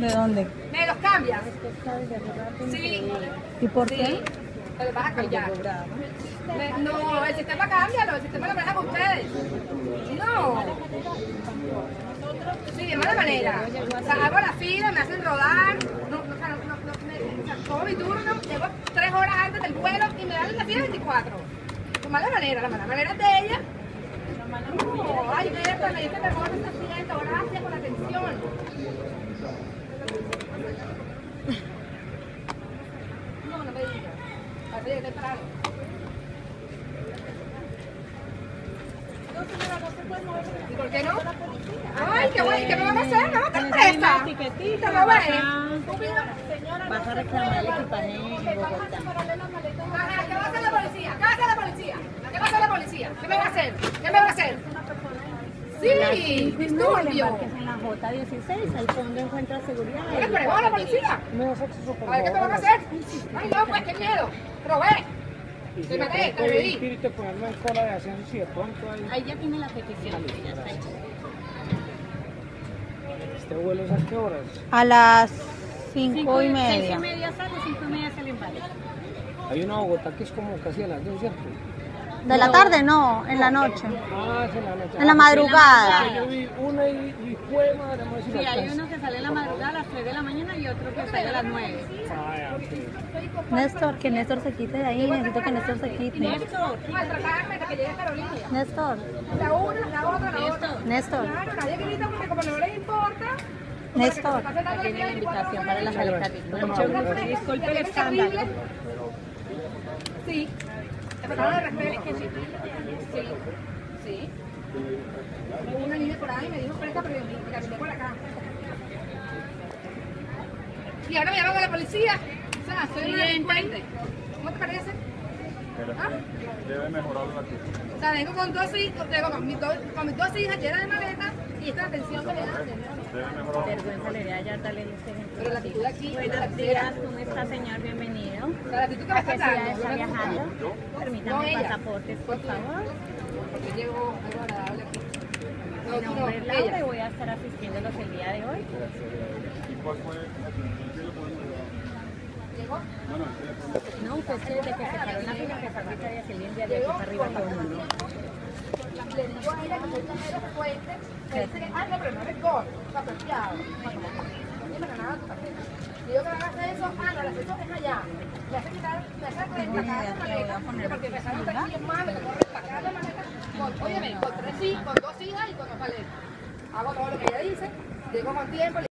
¿De dónde? ¿Me los cambias? Sí. ¿Y por Sí. qué? Te los vas a cambiar. Me- No, el sistema cámbialo, el sistema lo manejan ustedes. No. Sí, de mala manera. O sea, hago la fila, me hacen rodar. No, no, no, no, todo mi turno, llego tres horas antes del vuelo y me dan la fila 24. De mala manera, la mala manera es de ella. No, ay, Berta, me dice mejor este asiento, gracias por la atención. No, no me digas. Así que temprano. ¿Y por qué no? Ay, qué bueno, ¿qué me van a hacer? No, te presta. etiquetita, Te lo a- Vas a reclamar el equipaje en Bogotá. Ajá, ¿Qué va a hacer la policía? ¿Qué va a hacer la policía? ¿Qué va a hacer la policía? ¿Qué me va a hacer? ¿Qué me va a hacer? Sí, disturbio. En la J16, al fondo encuentra seguridad. ¿Qué le a la policía? Das acceso, por A ver, ¿qué te van a hacer? Ay, no, pues, qué miedo. Y Te maté, te bebí. espíritu de ponerme en cola de ascenso, si de pronto hay... Ahí ya tiene la petición, ya está hecha. ¿Este vuelo es a qué horas? A las Cinco cinco y media. y media sale, cinco y media sale en Bali. Hay una Bogotá que es como casi a las 2, ¿cierto? De la tarde no, en la noche. Ah, es en la noche. En la madrugada. sí, Yo vi una y, y fue, madre, Sí, hay uno que sale en la madrugada a las 3 de la mañana y otro que sale a las 9. Ah, ya. Néstor, que Néstor se quite de ahí. Necesito que Néstor se quite. Néstor, Maltratarme hasta que llegue Carolina. Néstor, La una, la otra, la otra. Néstor, Claro, nadie grita porque como no les importa. Néstor. aquí tiene la invitación para las alcaldías. Disculpe el escándalo. Sí. Me. Sí. Sí. Una niña por ahí y me dijo presta periodista y caminé por acá. Y ahora me llaman a la policía. O sea, soy una delincuente. ¿Cómo te parece? ¿Ah? Debe mejorarlo aquí. O sea, vengo con dos hijos, vengo con mis dos, con mis dos hijas llenas de maletas y esta atención que le. Vergüenza le ya darle este ejemplo. Pero la actitud aquí, la Buenos días, ¿cómo está señor? Bienvenido. La actitud que me ¿A está no- viajando? No, Permítame pasaportes, por favor. Porque llego algo agradable aquí. No, Mi nombre es Laura y voy a estar asistiéndolos el día de hoy. ¿Y cuál fue el. No, no, ¿qué le podemos No, pues que desde que se paró en la fila que ahorita de aquel día de aquí para arriba todo el mundo. Le digo a ella que soy camero frecuente, me dice que, ah, no, pero no eres gol, está apropiado. No me nada tu tarjeta. Digo que me hagas eso, ah, no, el acceso es allá. Me hace quitar, me hace reempacar la maleta, porque empezaron a aquí en mano, me tocó reempacar la maleta, con, óyeme, con tres hijas, con dos hijas y con dos maletas. Hago todo lo que ella dice, llego con tiempo,